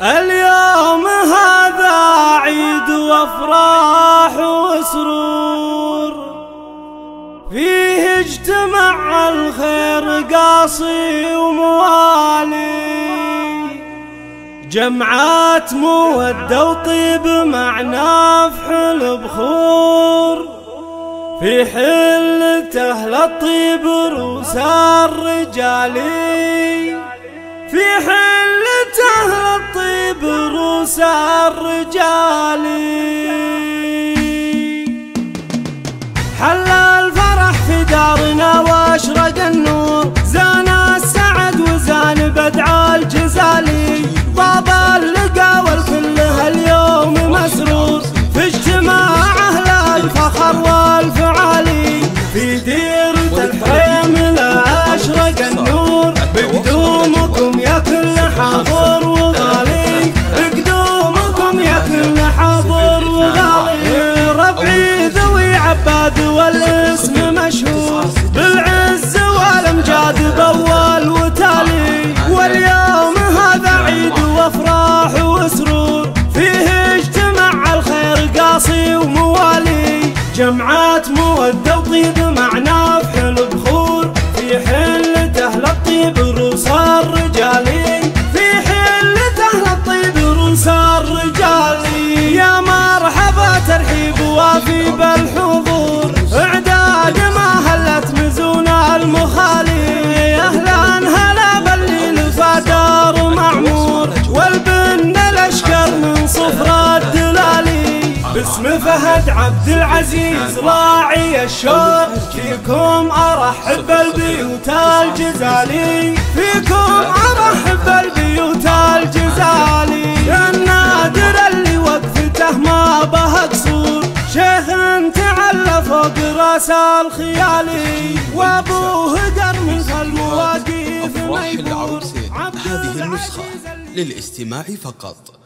اليوم هذا عيد وافراح وسرور. فيه اجتمع الخير قاصي وموالي. جمعات مودة وطيب مع نافح بخور. في حلته للطيب روس الرجالي في حلته روس الرجالي حل الفرح في دارنا وأشرق النور. زان السعد وزان بدع الجزالي طاب اللقا والكل هاليوم مسرور. في اجتماع أهل الفخر والفعالي في ديرة الحريم لا اشرق النور. بقدومكم يا كل حاضر جمعات موده وطيب مع نافح البخور في حلته للطيب روس الرجالي في حلته للطيب روس الرجالي يا مرحبا ترحيب وافي بالحضور باسم فهد عبد العزيز راعي الشوق. فيكم أرحب بالبيوت الجزالي. فيكم أرحب بالبيوت الجزالي. النادر اللي وقفته ما به قصور شيخ تعلى فوق رأس الخيالي وأبوه قرن أفراح العروسين. هذه النسخة للاستماع فقط.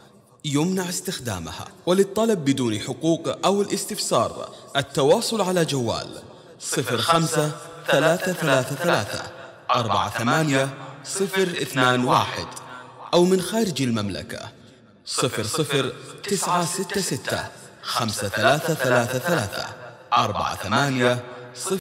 يمنع استخدامها وللطلب بدون حقوق أو الاستفسار التواصل على جوال 05 333 48 021 أو من خارج المملكة 00966 5333 48